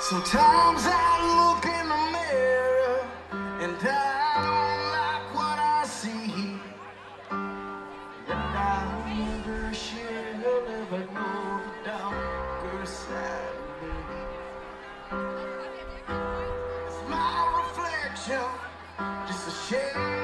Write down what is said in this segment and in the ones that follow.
Sometimes I look in the mirror and I don't like what I see. And I never should have ever known the darker side of me. It's my reflection, just a shame.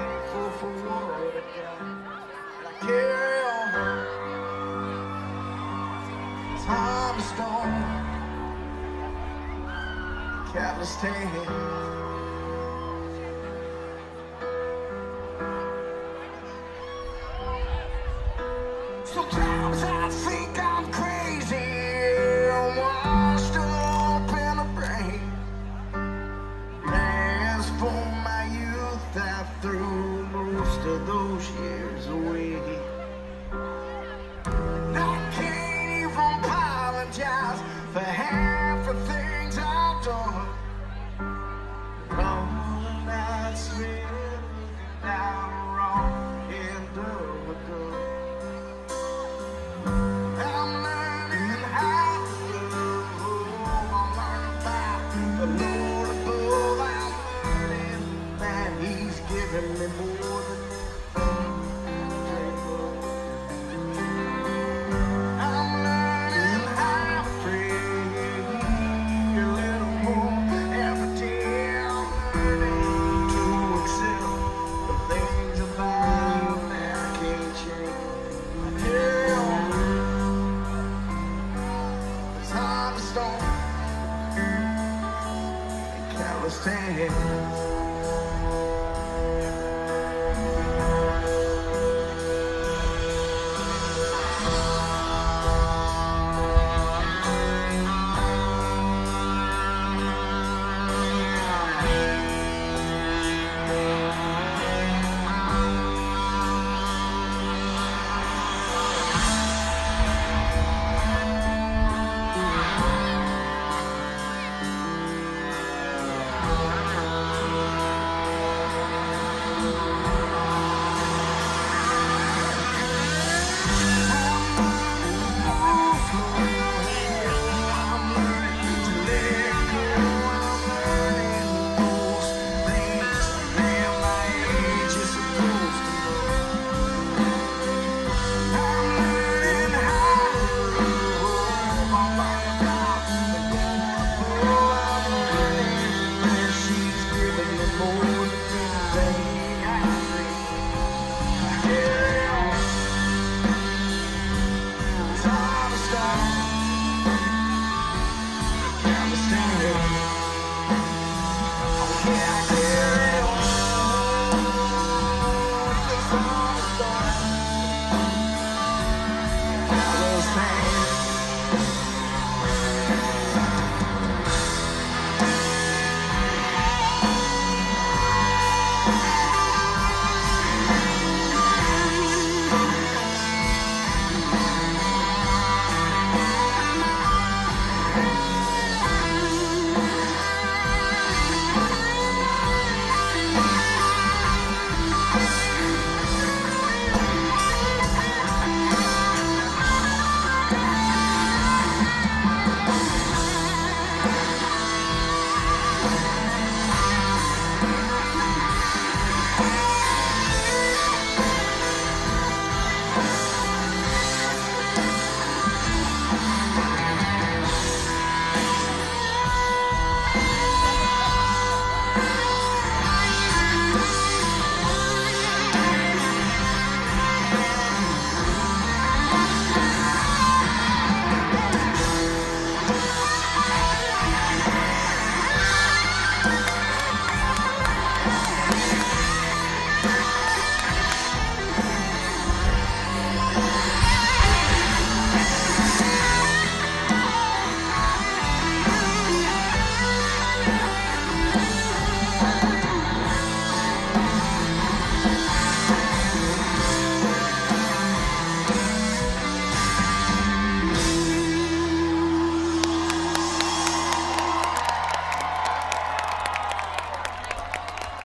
countless times. Sometimes I think. understand.